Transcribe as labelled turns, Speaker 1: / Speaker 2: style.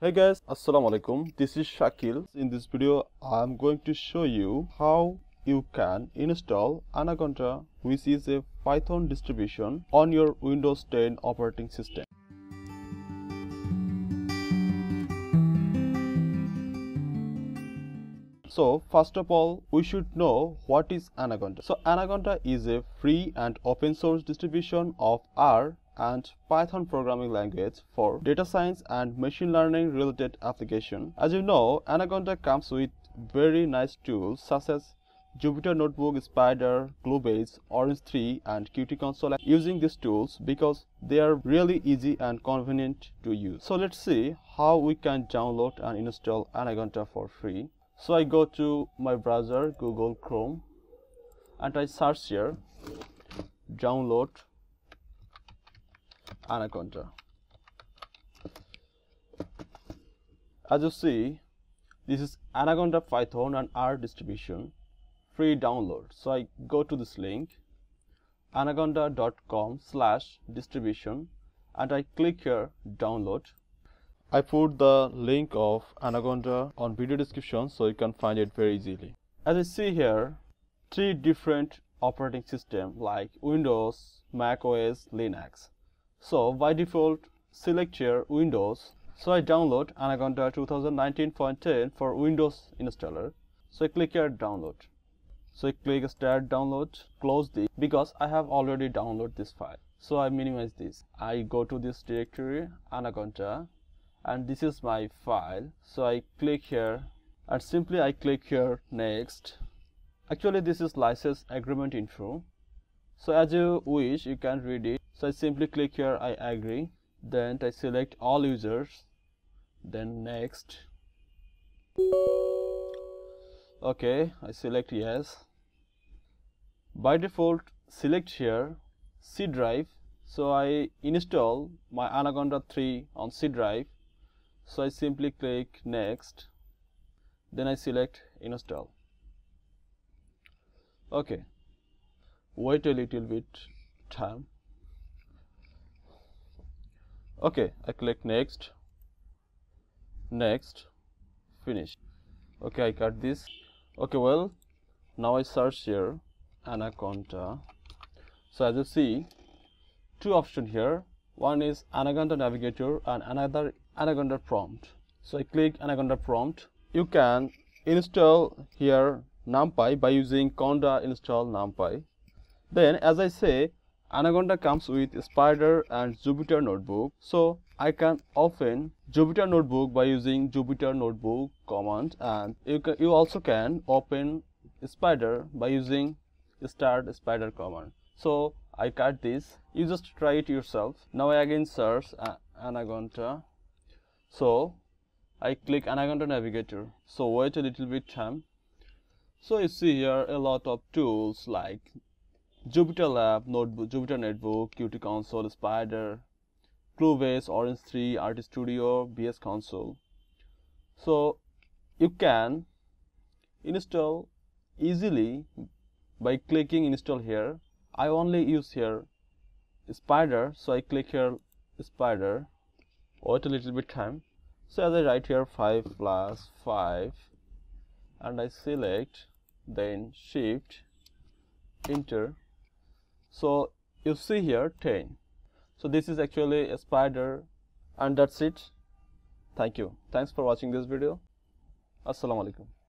Speaker 1: Hey guys, Assalamu alaikum. This is Shakil. In this video, I'm going to show you how you can install Anaconda, which is a Python distribution on your Windows 10 operating system. So first of all, we should know what is Anaconda. So Anaconda is a free and open source distribution of R and Python programming language for data science and machine learning related application. As you know, Anaconda comes with very nice tools such as Jupyter Notebook, Spyder, Glueviz, Orange 3 and Qt Console using these tools because they are really easy and convenient to use. So let's see how we can download and install Anaconda for free. So I go to my browser Google Chrome and I search here download Anaconda. As you see, this is Anaconda Python and R distribution free download. So I go to this link anaconda.com slash distribution and I click here download. I put the link of Anaconda on video description so you can find it very easily. As you see here, three different operating system like Windows, Mac OS, Linux. So by default, select here Windows. So I download Anaconda 2019.10 for Windows installer. So I click here download. So I click start download, close this because I have already downloaded this file. So I minimize this. I go to this directory Anaconda and this is my file. So I click here and simply I click here next. Actually this is license agreement info. So as you wish you can read it so I simply click here I agree. Then I select all users. Then next. Okay I select yes. By default select here C drive. So I install my Anaconda 3 on C drive. So I simply click next. Then I select install. Okay. Wait a little bit time okay I click next. Next. Finish. Okay I cut this. Okay well now I search here Anaconda. So as you see two options here. One is Anaconda navigator and another Anaconda prompt. So I click Anaconda prompt. You can install here numpy by using conda install numpy. Then as I say Anaconda comes with Spyder and Jupyter Notebook. So I can open Jupyter Notebook by using Jupyter Notebook command and you, can, you also can open Spyder by using start Spyder command. So I cut this. You just try it yourself. Now I again search Anaconda. So I click Anaconda Navigator. So wait a little bit time. So you see here a lot of tools like Jupyter Lab, Notebook, Jupyter Qt Console, Spyder, Glueviz, Orange 3, RStudio, BS Console. So you can install easily by clicking install here. I only use here Spyder, so I click here Spyder. Wait a little bit time. So as I write here 5 plus 5 and I select then shift enter so you see here 10 so this is actually a Spyder and that's it. Thank you. Thanks for watching this video. Assalamu alaikum